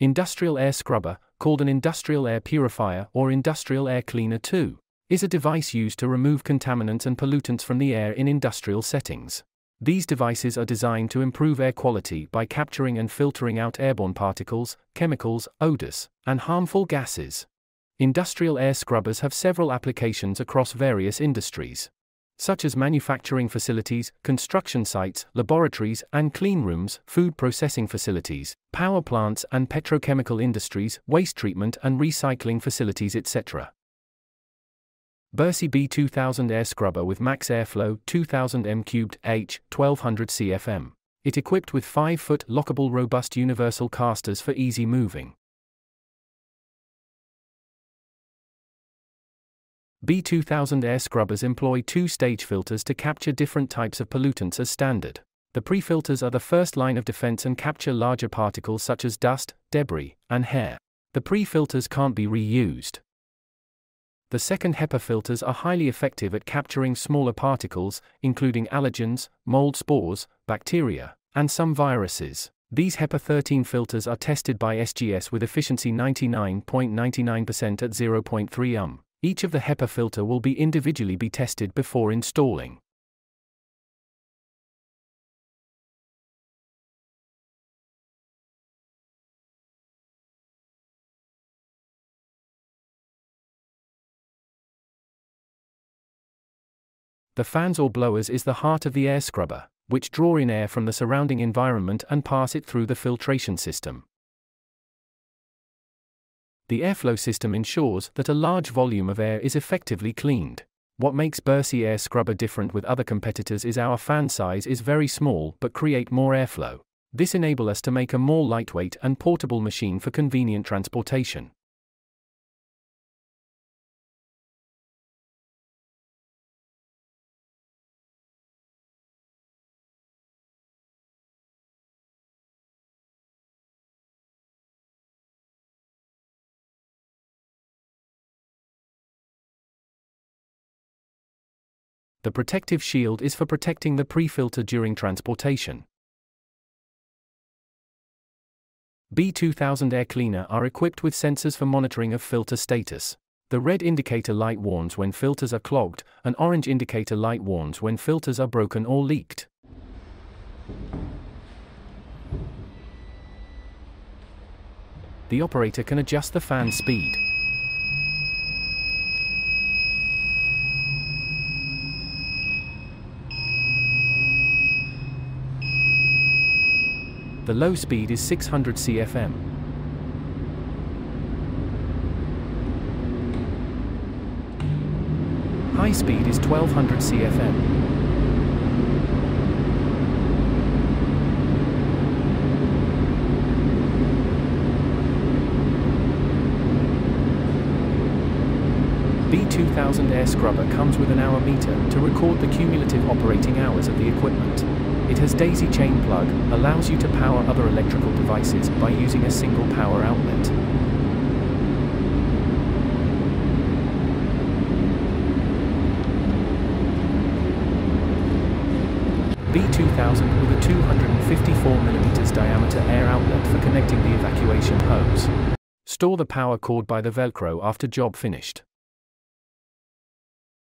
Industrial air scrubber, called an industrial air purifier or industrial air cleaner too, is a device used to remove contaminants and pollutants from the air in industrial settings. These devices are designed to improve air quality by capturing and filtering out airborne particles, chemicals, odors, and harmful gases. Industrial air scrubbers have several applications across various industries, such as manufacturing facilities, construction sites, laboratories and clean rooms, food processing facilities, power plants and petrochemical industries, waste treatment and recycling facilities, etc. Bersi B2000 air scrubber with max airflow 2000 m3 H 1200 CFM. It equipped with 5 foot lockable robust universal casters for easy moving. B2000 air scrubbers employ two stage filters to capture different types of pollutants as standard. The pre filters are the first line of defense and capture larger particles such as dust, debris, and hair. The pre filters can't be reused. The second HEPA filters are highly effective at capturing smaller particles, including allergens, mold spores, bacteria, and some viruses. These HEPA 13 filters are tested by SGS with efficiency 99.99% at 0.3 um. Each of the HEPA filter will be individually be tested before installing. The fans or blowers is the heart of the air scrubber, which draw in air from the surrounding environment and pass it through the filtration system. The airflow system ensures that a large volume of air is effectively cleaned. What makes Bersi Air Scrubber different with other competitors is our fan size is very small but create more airflow. This enable us to make a more lightweight and portable machine for convenient transportation. The protective shield is for protecting the pre-filter during transportation. B2000 air cleaner are equipped with sensors for monitoring of filter status. The red indicator light warns when filters are clogged, an orange indicator light warns when filters are broken or leaked. The operator can adjust the fan speed. The low speed is 600 CFM. High speed is 1200 CFM. B2000 air scrubber comes with an hour meter to record the cumulative operating hours of the equipment. It has daisy chain plug, allows you to power other electrical devices by using a single power outlet. B2000 with a 254mm diameter air outlet for connecting the evacuation hose. Store the power cord by the Velcro after job finished.